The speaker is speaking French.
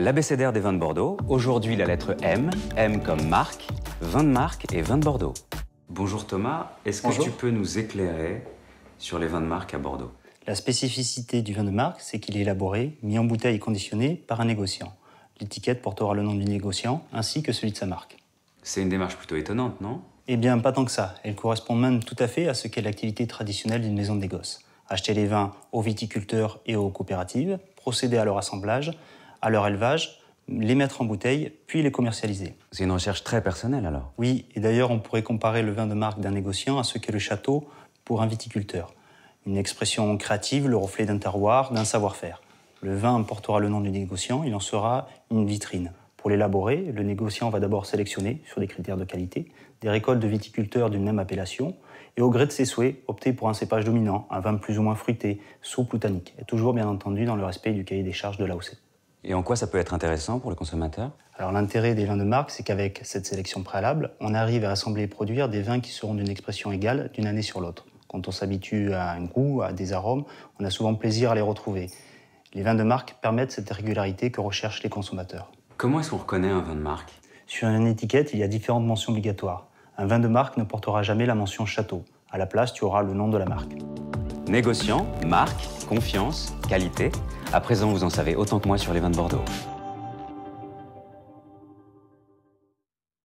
L'abécédaire des vins de Bordeaux. Aujourd'hui, la lettre M. M comme marque, vin de marque et vin de Bordeaux. Bonjour Thomas, est-ce que tu peux nous éclairer sur les vins de marque à Bordeaux? La spécificité du vin de marque, c'est qu'il est élaboré, mis en bouteille et conditionné par un négociant. L'étiquette portera le nom du négociant ainsi que celui de sa marque. C'est une démarche plutôt étonnante, non? Eh bien, pas tant que ça. Elle correspond même tout à fait à ce qu'est l'activité traditionnelle d'une maison de négoce. Acheter les vins aux viticulteurs et aux coopératives, procéder à leur assemblage, à leur élevage, les mettre en bouteille, puis les commercialiser. C'est une recherche très personnelle alors. Oui, et d'ailleurs, on pourrait comparer le vin de marque d'un négociant à ce qu'est le château pour un viticulteur. Une expression créative, le reflet d'un terroir, d'un savoir-faire. Le vin portera le nom du négociant, il en sera une vitrine. Pour l'élaborer, le négociant va d'abord sélectionner, sur des critères de qualité, des récoltes de viticulteurs d'une même appellation, et au gré de ses souhaits, opter pour un cépage dominant, un vin plus ou moins fruité, souple ou tannique, et toujours bien entendu dans le respect du cahier des charges de l'AOC. Et en quoi ça peut être intéressant pour le consommateur? Alors l'intérêt des vins de marque, c'est qu'avec cette sélection préalable, on arrive à assembler et produire des vins qui seront d'une expression égale d'une année sur l'autre. Quand on s'habitue à un goût, à des arômes, on a souvent plaisir à les retrouver. Les vins de marque permettent cette régularité que recherchent les consommateurs. Comment est-ce qu'on reconnaît un vin de marque? Sur une étiquette, il y a différentes mentions obligatoires. Un vin de marque ne portera jamais la mention château. À la place, tu auras le nom de la marque. Négociant, marque, confiance, qualité. À présent, vous en savez autant que moi sur les vins de Bordeaux.